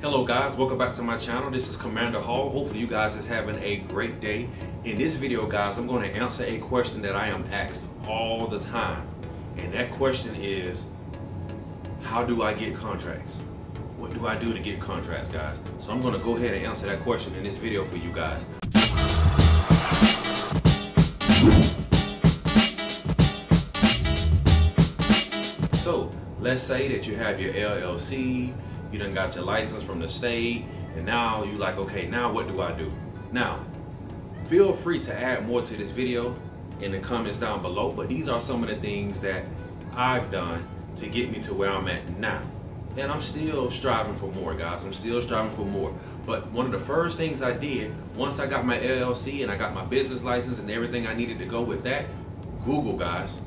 Hello guys, welcome back to my channel. This is Commander Hall. Hopefully you guys is having a great day. In this video guys, I'm going to answer a question that I am asked all the time. And that question is, how do I get contracts? What do I do to get contracts guys? So I'm going to go ahead and answer that question in this video for you guys. So let's say that you have your LLC, you done got your license from the state, and now you like, okay, now what do I do? Now, feel free to add more to this video in the comments down below, but these are some of the things that I've done to get me to where I'm at now. And I'm still striving for more, guys. I'm still striving for more. But one of the first things I did, once I got my LLC and I got my business license and everything I needed to go with that, Google, guys.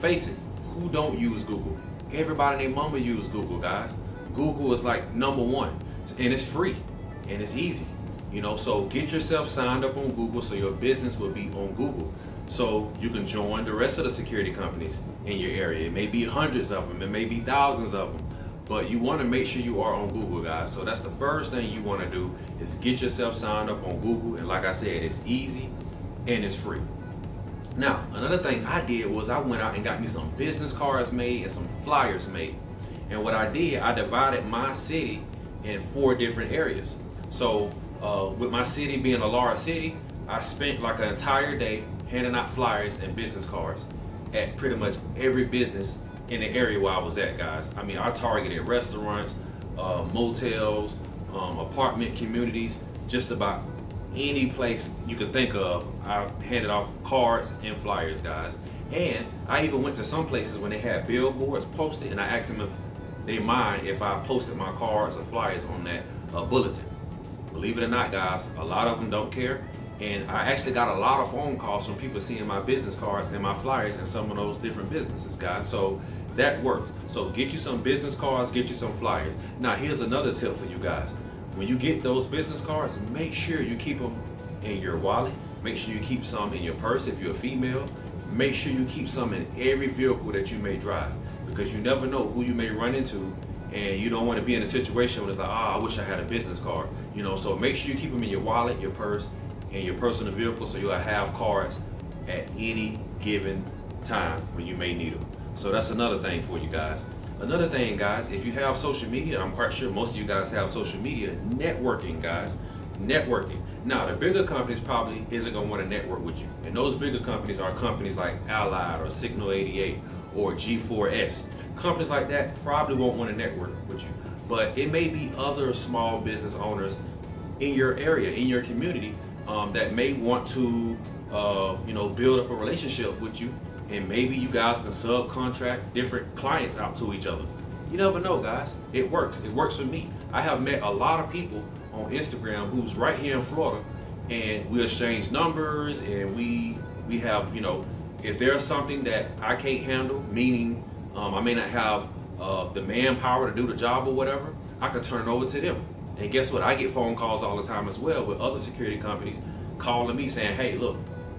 Face it, who don't use Google? Everybody and their mama use Google, guys. Google is like number one, and it's free, and it's easy. You know, so get yourself signed up on Google so your business will be on Google. So you can join the rest of the security companies in your area. It may be hundreds of them, it may be thousands of them, but you want to make sure you are on Google, guys. So that's the first thing you want to do is get yourself signed up on Google. And like I said, it's easy and it's free. Now, another thing I did was I went out and got me some business cards made and some flyers made. And what I did, I divided my city in four different areas. So uh, with my city being a large city, I spent like an entire day handing out flyers and business cards at pretty much every business in the area where I was at, guys. I mean, I targeted restaurants, uh, motels, um, apartment communities, just about any place you could think of. I handed off cards and flyers, guys. And I even went to some places when they had billboards posted, and I asked them if they mind if I posted my cards or flyers on that uh, bulletin. Believe it or not, guys, a lot of them don't care. And I actually got a lot of phone calls from people seeing my business cards and my flyers in some of those different businesses, guys. So that worked. So get you some business cards, get you some flyers. Now, here's another tip for you guys. When you get those business cards, make sure you keep them in your wallet. Make sure you keep some in your purse if you're a female. Make sure you keep some in every vehicle that you may drive because you never know who you may run into and you don't want to be in a situation where it's like, ah, oh, I wish I had a business card. You know, so make sure you keep them in your wallet, your purse, and your personal vehicle so you'll have cards at any given time when you may need them. So that's another thing for you guys. Another thing, guys, if you have social media, I'm quite sure most of you guys have social media, networking, guys. Networking. Now, the bigger companies probably isn't going to want to network with you. And those bigger companies are companies like Allied or Signal 88 or G4S. Companies like that probably won't want to network with you. But it may be other small business owners in your area, in your community, um, that may want to, uh, you know, build up a relationship with you, and maybe you guys can subcontract different clients out to each other. You never know, guys. It works. It works for me. I have met a lot of people on Instagram who's right here in Florida, and we exchange numbers, and we we have, you know, if there's something that I can't handle, meaning um, I may not have uh, the manpower to do the job or whatever, I could turn it over to them. And guess what? I get phone calls all the time as well with other security companies calling me saying, hey, look,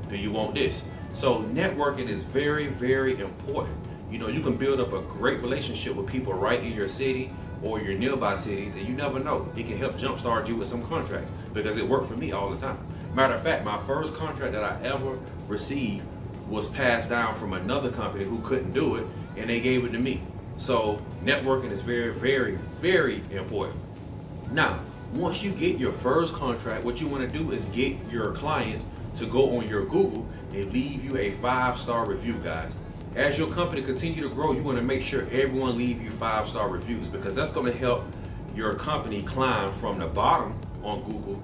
do you want this? So networking is very, very important. You know, you can build up a great relationship with people right in your city or your nearby cities, and you never know. It can help jumpstart you with some contracts because it worked for me all the time. Matter of fact, my first contract that I ever received was passed down from another company who couldn't do it and they gave it to me. So networking is very, very, very important. Now, once you get your first contract, what you want to do is get your clients to go on your Google and leave you a five-star review, guys. As your company continue to grow, you want to make sure everyone leave you five-star reviews because that's going to help your company climb from the bottom on Google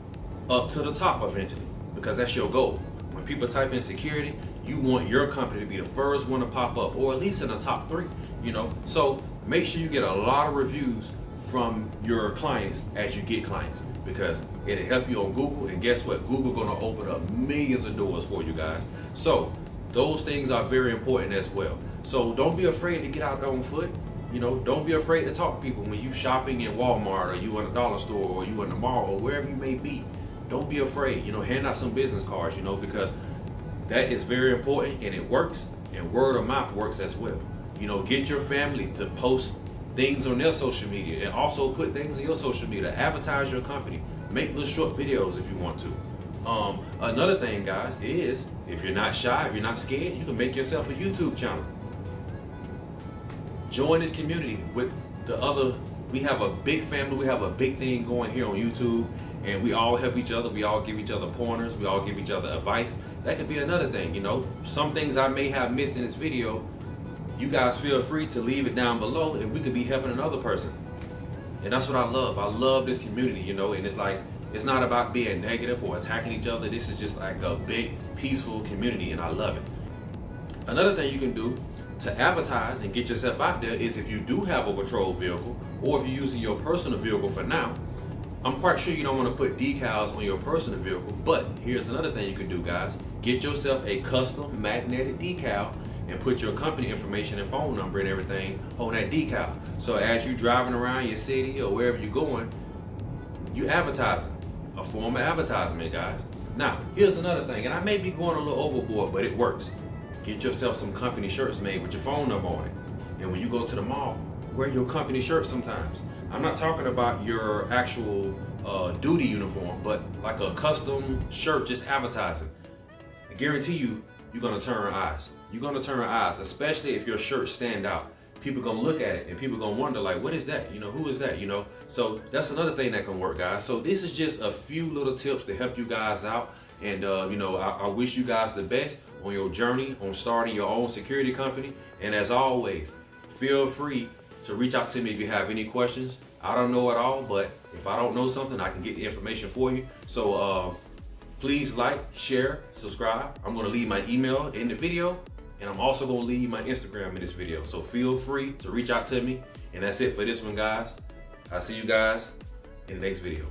up to the top eventually because that's your goal. When people type in security, you want your company to be the first one to pop up or at least in the top three, you know? So make sure you get a lot of reviews from your clients as you get clients because it'll help you on Google and guess what? Google gonna open up millions of doors for you guys. So those things are very important as well. So don't be afraid to get out on foot. You know, don't be afraid to talk to people when you shopping in Walmart or you in a dollar store or you in the mall or wherever you may be. Don't be afraid. You know, hand out some business cards. You know, because that is very important and it works and word of mouth works as well. You know, get your family to post things on their social media and also put things in your social media. Advertise your company. Make little short videos if you want to. Um, another thing, guys, is if you're not shy, if you're not scared, you can make yourself a YouTube channel. Join this community with the other. We have a big family. We have a big thing going here on YouTube, and we all help each other. We all give each other pointers. We all give each other advice. That could be another thing, you know. Some things I may have missed in this video, you guys feel free to leave it down below, and we could be helping another person. And that's what I love. I love this community, you know. And it's like it's not about being negative or attacking each other. This is just like a big, peaceful community, and I love it. Another thing you can do to advertise and get yourself out there is if you do have a patrol vehicle or if you're using your personal vehicle for now, I'm quite sure you don't want to put decals on your personal vehicle, but here's another thing you can do, guys. Get yourself a custom magnetic decal and put your company information and phone number and everything on that decal. So as you're driving around your city or wherever you're going, you advertising a form of advertisement, guys. Now, here's another thing, and I may be going a little overboard, but it works. Get yourself some company shirts made with your phone number on it. And when you go to the mall, wear your company shirt sometimes. I'm not talking about your actual uh, duty uniform, but like a custom shirt just advertising. I guarantee you, you're gonna turn eyes. You're gonna turn eyes, especially if your shirt stand out people gonna look at it and people gonna wonder like what is that? You know who is that? You know? So that's another thing that can work guys. So this is just a few little tips to help you guys out. And uh, you know I, I wish you guys the best on your journey on starting your own security company. And as always feel free to reach out to me if you have any questions. I don't know at all but if i don't know something i can get the information for you. So uh, please like share subscribe. I'm going to leave my email in the video and I'm also gonna leave my Instagram in this video. So feel free to reach out to me. And that's it for this one, guys. I'll see you guys in the next video.